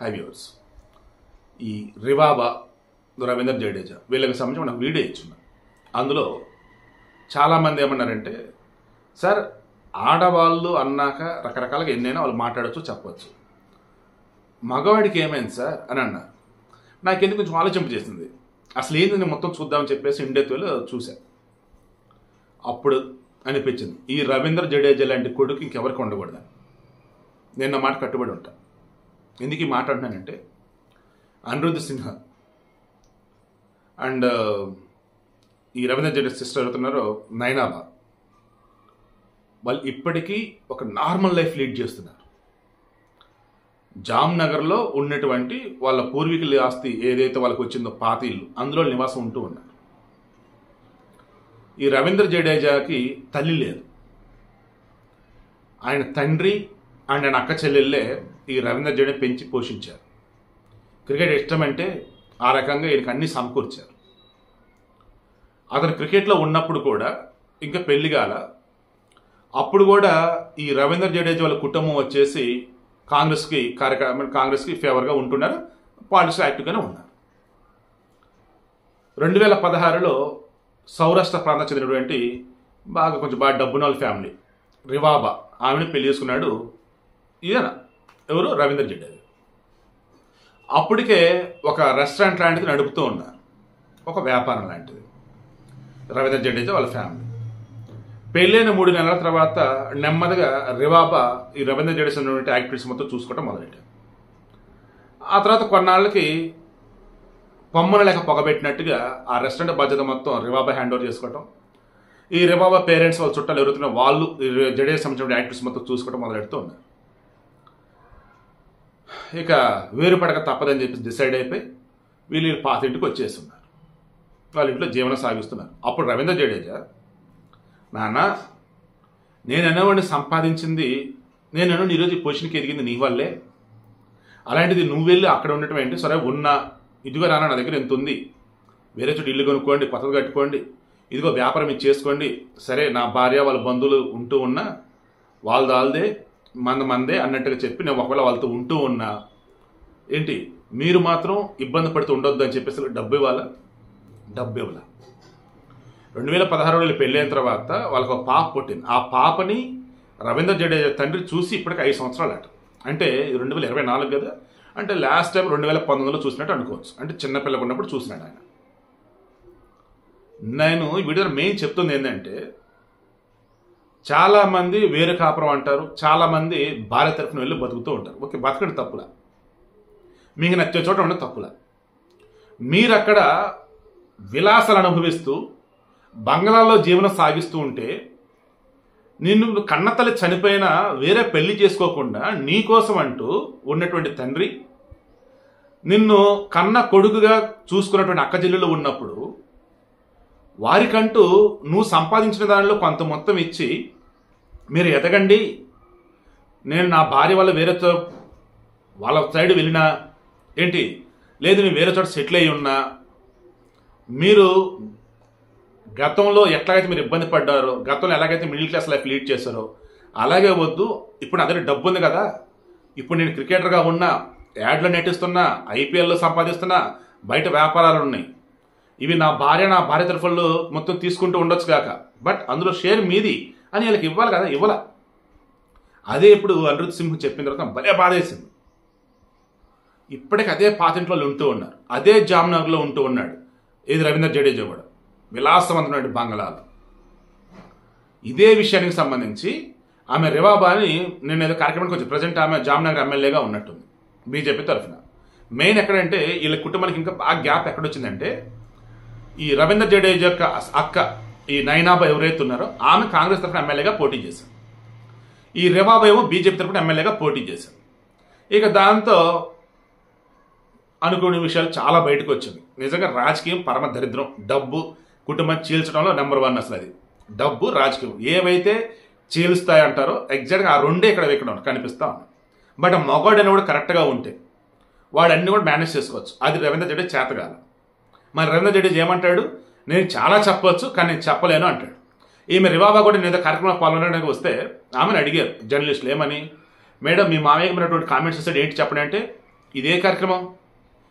High viewers ఈ రివాబా రవీంద్ర జడేజా వీళ్ళకి సంబంధించి మనం వీడియో ఇచ్చున్నాం అందులో చాలామంది ఏమన్నారంటే సార్ ఆడవాళ్ళు అన్నాక రకరకాలుగా ఎన్నైనా వాళ్ళు మాట్లాడచ్చు చెప్పవచ్చు మగవాడికి ఏమైంది సార్? అని అన్నారు నాకెందుకు కొంచెం ఆలోచింపు చేసింది. అసలు ఏంది నేను మొత్తం చూద్దామని చెప్పేసి ఇండెత్తులో చూశా. అప్పుడు అనిపించింది ఈ రవీంద్ర జడేజా లాంటి కొడుకు ఇంకెవరికి ఉండకూడదని నేను నా మాట కట్టుబడి ఉంటాను ఎందుకు ఈ మాట అంటున్నానంటే అనిరుద్ధ్ సిన్హా అండ్ ఈ రవీంద్ర జడేజా సిస్టర్ అవుతున్నారో నైనాబా వాళ్ళు ఇప్పటికీ ఒక నార్మల్ లైఫ్ లీడ్ చేస్తున్నారు. జామ్నగర్లో ఉన్నటువంటి వాళ్ళ పూర్వీకుల ఆస్తి ఏదైతే వాళ్ళకి వచ్చిందో పాత ఇల్లు అందులో నివాసం ఉంటూ ఉన్నారు. ఈ రవీంద్ర జడేజాకి తల్లి లేదు. ఆయన తండ్రి అండ్ ఆయన అక్క చెల్లెళ్ళే ఈ రవీంద్ర జడేజా పెంచి పోషించారు. క్రికెట్ ఇష్టమంటే ఆ రకంగా ఈయనకు అన్ని సమకూర్చారు. అతను క్రికెట్లో ఉన్నప్పుడు కూడా ఇంకా పెళ్ళి కాల. అప్పుడు కూడా ఈ రవీంద్ర జడేజా వాళ్ళ కుటుంబం వచ్చేసి కాంగ్రెస్కి కార్యక్రమ కాంగ్రెస్కి ఫేవర్గా ఉంటున్నారు పాలిటిక్స్ యాక్టివ్గానే ఉన్నారు. రెండు వేల పదహారులో సౌరాష్ట్ర ప్రాంతం చెందినటువంటి బాగా కొంచెం బాగా డబ్బున వాళ్ళ ఫ్యామిలీ రివాబా ఆమెను పెళ్ళి చేసుకున్నాడు ఈయన. ఎవరు? రవీంద్ర జడేజా. అప్పటికే ఒక రెస్టారెంట్ లాంటిది నడుపుతూ ఉన్నారు ఒక వ్యాపారం లాంటిది. రవీంద్ర జడేజా వాళ్ళ ఫ్యామిలీ పెళ్ళైన మూడు నెలల తర్వాత నెమ్మదిగా రివాబా ఈ రవీంద్ర జడేజా ఉన్నటువంటి యాక్టివిటీస్ మొత్తం చూసుకోవడం మొదలెట్టారు. ఆ తర్వాత కొన్నాళ్ళకి పొమ్మన లేక పొగబెట్టినట్టుగా ఆ రెస్టారెంట్ బాధ్యత మొత్తం రివాబా హ్యాండ్ ఓవర్ చేసుకోవటం. ఈ రివాబా పేరెంట్స్ వాళ్ళ చుట్టాలు ఎవరుతున్న వాళ్ళు ఈ జడేజా సంబంధించిన యాక్టివిటీస్ మొత్తం చూసుకోవడం మొదలెడుతూ ఉన్నారు. ఇక వేరు పడక తప్పదని చెప్పి డిసైడ్ అయిపోయి వీళ్ళు పాత ఇంటికి వచ్చేస్తున్నారు. వాళ్ళ ఇంట్లో జీవనం సాగిస్తున్నారు. అప్పుడు రవీంద్ర జడేజా నాన్న నేను అనేవాడిని సంపాదించింది నేను అన్న ఈరోజు ఈ పొజిషన్కి ఎదిగింది నీ వల్లే. అలాంటిది నువ్వు వెళ్ళి అక్కడ ఉండటం ఏంటి? సరే ఉన్నా. ఇదిగో నాన్న నా దగ్గర ఎంత ఉంది. వేరే చోట ఇల్లు కొనుక్కోండి కొత్తది కట్టుకోండి. ఇదిగో వ్యాపారం ఇది చేసుకోండి. సరే నా భార్య వాళ్ళ బంధువులు ఉంటూ ఉన్నా వాళ్ళది దాల్దే. మంద మందే అన్నట్టుగా చెప్పి నేను ఒకవేళ వాళ్ళతో ఉంటూ ఉన్నా ఏంటి మీరు మాత్రం ఇబ్బంది పడుతూ ఉండొద్దు అని చెప్పేసి డబ్బు ఇవ్వాలా? డబ్బు ఇవ్వాల? రెండు వేల పదహారులో వీళ్ళు పెళ్ళైన తర్వాత వాళ్ళకి ఒక పాప పుట్టింది. ఆ పాపని రవీంద్ర జడేజా తండ్రి చూసి ఇప్పటికి ఐదు సంవత్సరాలు అట అంటే రెండు వేల ఇరవై నాలుగు కదా? అంటే లాస్ట్ టైం రెండు వేల పంతొమ్మిదిలో చూసినట్టు అనుకోవచ్చు. అంటే చిన్నపిల్లగా ఉన్నప్పుడు చూసినాడు ఆయన. నేను వీడియో మెయిన్ చెప్తుంది ఏంటంటే చాలా మంది వేరే కాపురం అంటారు చాలా మంది భార్య తరఫున వెళ్ళి బతుకుతూ ఉంటారు. ఓకే బతకడం తప్పులా. మీకు నచ్చే చోట ఉండడం తప్పులా. మీరు అక్కడ విలాసాలు అనుభవిస్తూ బంగ్లాలో జీవనం సాగిస్తూ ఉంటే నిన్ను కన్నతల్లి చనిపోయినా వేరే పెళ్ళి చేసుకోకుండా నీ కోసం అంటూ ఉన్నటువంటి తండ్రి నిన్ను కన్న కొడుకుగా చూసుకున్నటువంటి అక్కచెల్లెలు ఉన్నప్పుడు వారికంటూ నువ్వు సంపాదించిన దానిలో కొంత మొత్తం ఇచ్చి మీరు ఎదగండి. నేను నా భార్య వల్ల వేరేతో వాళ్ళ సైడ్ వెళ్ళినా ఏంటి? లేదు నేను వేరే చోట సెటిల్ అయి ఉన్నా. మీరు గతంలో ఎట్లాగైతే మీరు ఇబ్బంది పడ్డారో గతంలో ఎలాగైతే మిడిల్ క్లాస్ లైఫ్ లీడ్ చేశారో అలాగే వద్దు. ఇప్పుడు నా డబ్బు ఉంది కదా. ఇప్పుడు నేను క్రికెటర్గా ఉన్నా యాడ్లో నటిస్తున్నా ఐపీఎల్లో సంపాదిస్తున్నా బయట వ్యాపారాలు ఉన్నాయి. ఇవి నా భార్య నా భార్య తరఫుల్లో మొత్తం తీసుకుంటూ ఉండొచ్చు కాక. బట్ అందులో షేర్ మీది. అని వీళ్ళకి ఇవ్వాలి కదా ఇవ్వాల. అదే ఇప్పుడు అనిరుద్ సింహ్ చెప్పిన తర్వాత భలే బాధేసింది. ఇప్పటికి అదే పాతింట్లో ఉంటూ ఉన్నారు. అదే జామ్నగర్లో ఉంటూ ఉన్నాడు. ఇది రవీంద్ర జడేజా కూడా. విలాసవంతమైన బంగళాలు ఇదే విషయానికి సంబంధించి ఆమె రివాబాని నేను ఏదో కార్యక్రమానికి వచ్చి ప్రజెంట్ ఆమె జామ్నగర్ ఎమ్మెల్యేగా ఉన్నట్టుంది బీజేపీ తరఫున. మెయిన్ ఎక్కడంటే వీళ్ళ కుటుంబానికి ఇంకా బాగా గ్యాప్ ఎక్కడొచ్చిందంటే ఈ రవీంద్ర జడేజా యొక్క అక్క ఈ నైనాబా ఎవరైతే ఉన్నారో ఆమె కాంగ్రెస్ తరఫున ఎమ్మెల్యేగా పోటీ చేశారు. ఈ రివాబా ఏమో బీజేపీ తరఫున ఎమ్మెల్యేగా పోటీ చేశారు. ఇక దాంతో అనుకునే విషయాలు చాలా బయటకు వచ్చింది. నిజంగా రాజకీయం పరమ దరిద్రం. డబ్బు కుటుంబం చీల్చడంలో నెంబర్ వన్ అసలు అది. డబ్బు రాజకీయం ఏవైతే చీలుస్తాయంటారో ఎగ్జాక్ట్గా ఆ రెండే ఇక్కడ ఇక్కడ కనిపిస్తా ఉన్నాయి. బట్ ఆ మగవాడు అని కూడా కరెక్ట్గా ఉంటే వాడు అన్ని కూడా మేనేజ్ చేసుకోవచ్చు. అది రవీంద్ర జడేజా చేతగాల. మరి రవీంద్ర జడేజా ఏమంటాడు? నేను చాలా చెప్పవచ్చు కానీ నేను చెప్పలేను అంటాడు. ఈమె రివాబా కూడా నేను కార్యక్రమం పాల్గొనడానికి వస్తే ఆమెను అడిగారు జర్నలిస్టులు ఏమని? మేడం మీ మామయ్య ఉన్నటువంటి కామెంట్స్ వస్తే ఏంటి చెప్పండి అంటే ఇదే కార్యక్రమం.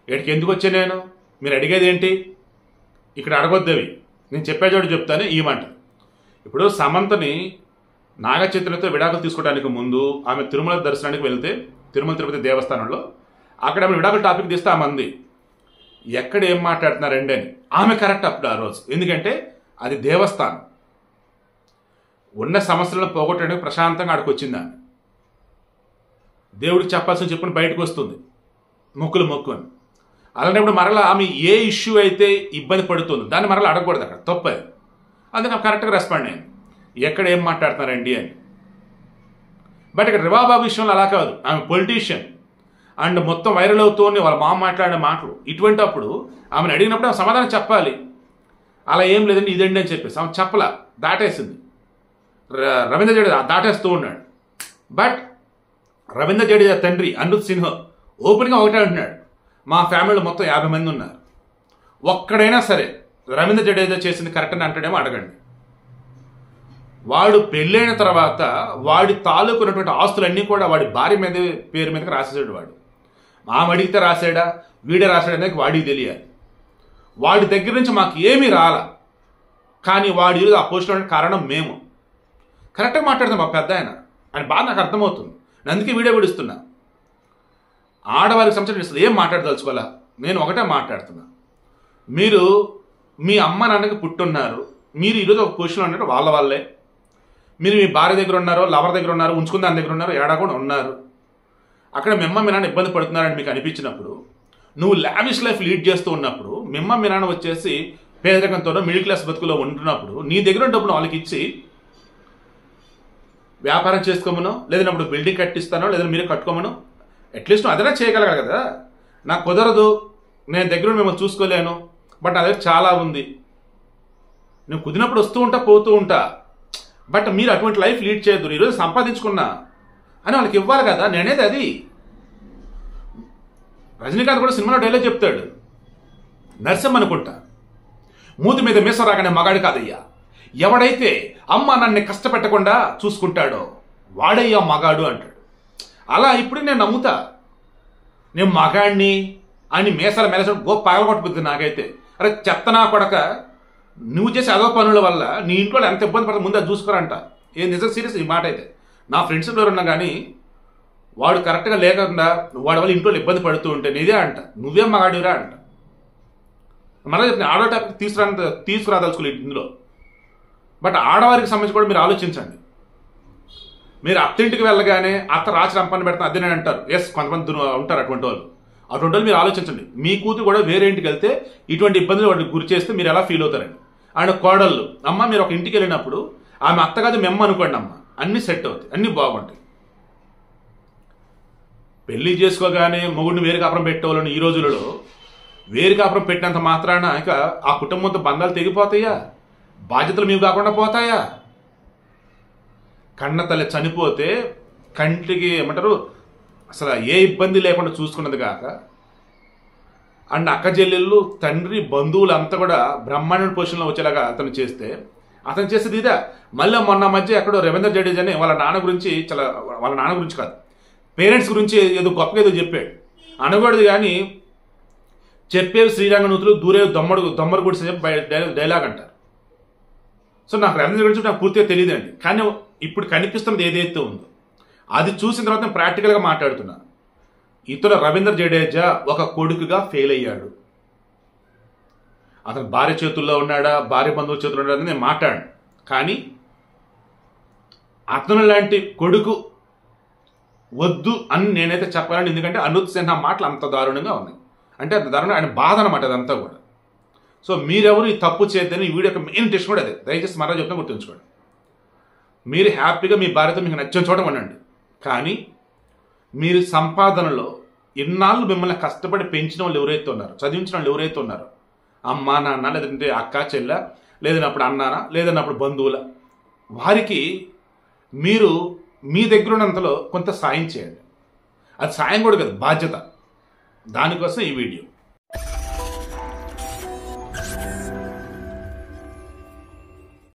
ఇక్కడికి ఎందుకు వచ్చా నేను? మీరు అడిగేది ఏంటి? ఇక్కడ అడగొద్దవి నేను చెప్పే చోటు చెప్తాను ఈమంట ఇప్పుడు సమంతని నాగచైతన్యతో విడాకులు తీసుకోవడానికి ముందు ఆమె తిరుమల దర్శనానికి వెళ్తే తిరుమల తిరుపతి దేవస్థానంలో అక్కడ ఆమె విడాకుల టాపిక్ తీస్తే ఆమె అంది ఎక్కడ ఏం మాట్లాడుతున్నారండి అని. ఆమె కరెక్ట్ అప్పుడు ఆ రోజు. ఎందుకంటే అది దేవస్థానం. ఉన్న సమస్యలను పోగొట్టడానికి ప్రశాంతంగా ఆడికి వచ్చింది ఆమె. దేవుడికి చెప్పాల్సిన చెప్పుని బయటకు వస్తుంది. మొక్కులు మొక్కు అని అలాంటప్పుడు మరలా ఆమె ఏ ఇష్యూ అయితే ఇబ్బంది పడుతుందో దాన్ని మరలా అడగకూడదు అక్కడ. తప్పది అందుకే నాకు కరెక్ట్గా రెస్పాండ్ అయింది. ఎక్కడ ఏం మాట్లాడుతున్నారండి అని. బట్ ఇక్కడ రివాబాబు విషయంలో అలా కాదు. ఆమె పొలిటీషియన్. అండ్ మొత్తం వైరల్ అవుతూనే వాళ్ళ మామ మాట్లాడిన మాటలు. ఇటువంటి అప్పుడు ఆమెను అడిగినప్పుడు ఆమె సమాధానం చెప్పాలి. అలా ఏం లేదండి ఇదండి అని చెప్పేసి. ఆమె చెప్పలా దాటేసింది. ర- రవీంద్ర జడేజా దాటేస్తూ ఉన్నాడు. బట్ రవీంద్ర జడేజా తండ్రి అనుప్ సిన్హా ఓపెన్గా ఒకటే అంటున్నాడు. మా ఫ్యామిలీలో మొత్తం యాభై మంది ఉన్నారు. ఒక్కడైనా సరే రవీంద్ర జడేజా చేసింది కరెక్ట్ అని అంటాడేమో అడగండి. వాడు పెళ్ళైన తర్వాత వాడి తాలూకు ఉన్నటువంటి ఆస్తులన్నీ కూడా వాడి భార్య మీద పేరు మీదకి రాసేసాడు వాడు. ఆమె అడిగితే రాసాడా వీడే రాశాడు వాడికి తెలియాలి. వాడి దగ్గర నుంచి మాకు ఏమీ రాల. కానీ వాడి ఈరోజు ఆ పోస్టులో కారణం మేము. కరెక్ట్గా మాట్లాడుతాం మా పెద్ద ఆయన. అని బాగా నాకు అర్థమవుతుంది. నేను అందుకే వీడియో విడుస్తున్నా ఆడవారికి సంబంధించిన ఏం మాట్లాడదలుచుకోవాలా? నేను ఒకటే మాట్లాడుతున్నా. మీరు మీ అమ్మ నాన్నకి పుట్టున్నారు. మీరు ఈరోజు ఒక పొజిషన్లో ఉన్నారు వాళ్ళ వాళ్ళే. మీరు మీ భార్య దగ్గర ఉన్నారో లవర్ దగ్గర ఉన్నారు ఉంచుకున్న దాని దగ్గర ఉన్నారు ఏడా కూడా ఉన్నారు. అక్కడ మిమ్మ మినాన్ ఇబ్బంది పడుతున్నారని మీకు అనిపించినప్పుడు నువ్వు లావిష్ లైఫ్ లీడ్ చేస్తూ ఉన్నప్పుడు మిమ్మ మినాన్ వచ్చేసి పేదరికంతోనో మిడిల్ క్లాస్ బతుకులో ఉంటున్నప్పుడు నీ దగ్గర డబ్బును వాళ్ళకి ఇచ్చి వ్యాపారం చేసుకోమనో లేదన్నప్పుడు బిల్డింగ్ కట్టిస్తానో లేదా మీరు కట్టుకోమను అట్లీస్ట్ అదైనా చేయగలగాలి కదా. నాకు కుదరదు నేను దగ్గర మిమ్మల్ని చూసుకోలేను బట్ నా దగ్గర చాలా ఉంది. నేను కుదిరినప్పుడు వస్తూ ఉంటా పోతూ ఉంటా. బట్ మీరు అటువంటి లైఫ్ లీడ్ చేయొద్దు. ఈరోజు సంపాదించుకున్నా అని వాళ్ళకి ఇవ్వాలి కదా నేనేది అది. రజనీకాంత్ కూడా సినిమాలో డైలాగ్ చెప్తాడు. నరసింహ అనుకుంటా మూతి మీద మీస రాగానే మగాడు కాదయ్యా. ఎవడైతే అమ్మ నన్ను కష్టపెట్టకుండా చూసుకుంటాడో వాడయ్యా మగాడు అంటాడు. అలా ఇప్పుడు నేను నమ్ముతా. నేను మగాడిని అని మీసాల మెలస గొప్ప పగలగొట్టబుద్ది నాకైతే. అరే చెత్తనా కొడక నువ్వు చేసే అదో పనుల వల్ల నీ ఇంట్లో ఎంత ఇబ్బంది పడుతుంది ముందు అది చూసుకోరంట. ఏ నిజం సీరియస్ ఈ మాట అయితే నా ఫ్రెండ్స్ ఎవరున్నా కానీ వాడు కరెక్ట్గా లేకుండా వాడి వల్ల ఇంట్లో ఇబ్బంది పడుతూ ఉంటే నీదే అంట. నువ్వే మగాడివిరా అంట. మళ్ళీ చెప్తాను ఆడో టాపిక్ తీసుకురా తీసుకురాదలుచుకోలేదు ఇందులో. బట్ ఆడవారికి సంబంధించి కూడా మీరు ఆలోచించండి. మీరు అత్తింటికి వెళ్ళగానే అత్త రాచి రంపాన్ని పెడతాను అదే నేను అంటారు. ఎస్ కొంతమంది ఉంటారు అటువంటి వాళ్ళు. అటువంటి వాళ్ళు మీరు ఆలోచించండి. మీ కూతురు కూడా వేరే ఇంటికి వెళ్తే ఇటువంటి ఇబ్బందులు వాటికి గురి చేస్తే మీరు ఎలా ఫీల్ అవుతారండి అండ్ కోడళ్ళు అమ్మ మీరు ఒక ఇంటికి వెళ్ళినప్పుడు ఆమె అత్త కాదు మెమ్మ అనుకోండి అమ్మ. అన్ని సెట్ అవుతాయి అన్ని బాగుంటాయి. పెళ్ళి చేసుకోగానే మొగుడిని వేరు కాపురం పెట్టేవాళ్ళని ఈ రోజులలో వేరు కాపురం పెట్టినంత మాత్రాన ఇక ఆ కుటుంబంతో బంధాలు తెగిపోతాయా? బాధ్యతలు మేము కాకుండా పోతాయా? కన్న తల్లి చనిపోతే కంటికి ఏమంటారు? అసలు ఏ ఇబ్బంది లేకుండా చూసుకున్నది కాక అండ్ అక్క చెల్లెళ్ళు తండ్రి బంధువులు అంతా కూడా బ్రహ్మాండ పొజిషన్లో వచ్చేలాగా అతను చేస్తే అతను చేసేది ఇదే. మళ్ళీ మొన్న మధ్య ఎక్కడో రవీంద్ర జడేజాని వాళ్ళ నాన్న గురించి చాలా వాళ్ళ నాన్న గురించి కాదు. పేరెంట్స్ గురించి ఏదో గొప్పగా ఏదో చెప్పాడు. అనకూడదు కానీ చెప్పేవి శ్రీరంగ నూతులు దూరేవి దొమ్మడు దమ్మరు గుడిసి డైలాగ్ అంటారు. సో నాకు రవీంద్ర గురించి నాకు పూర్తిగా తెలియదండి. కానీ ఇప్పుడు కనిపిస్తున్నది ఏదైతే ఉందో అది చూసిన తర్వాత నేను ప్రాక్టికల్గా మాట్లాడుతున్నా ఇతను రవీంద్ర జడేజా ఒక కొడుకుగా ఫెయిల్ అయ్యాడు. అతను భార్య చేతుల్లో ఉన్నాడా భార్య బంధువుల చేతుల్లో ఉన్నాడా నేను మాట్లాడాను. కానీ అతను లాంటి కొడుకు వద్దు అని నేనైతే చెప్పాలని. ఎందుకంటే అనుత్ సిన్హా మాటలు అంత దారుణంగా ఉన్నాయి. అంటే అంత దారుణం ఆయన బాధ అనమాట అదంతా కూడా. సో మీరెవరు ఈ తప్పు చేద్దని ఈ వీడియో యొక్క మెయిన్ టెస్ట్ కూడా అదే. దయచేసి మరలా చెప్తే గుర్తుంచుకోండి. మీరు హ్యాపీగా మీ భార్యతో మీకు నచ్చిన చోట ఉండండి. కానీ మీరు సంపాదనలో ఎన్నాళ్ళు మిమ్మల్ని కష్టపడి పెంచిన వాళ్ళు ఎవరైతే ఉన్నారో చదివించిన వాళ్ళు ఎవరైతే ఉన్నారో అమ్మ నాన్న లేదంటే అక్క చెల్ల లేదన్నప్పుడు అన్నానా లేదన్నప్పుడు బంధువుల. వారికి మీరు మీ దగ్గర ఉన్నంతలో కొంత సాయం చేయండి. అది సాయం కూడా కాదు బాధ్యత. దానికోసం ఈ వీడియో.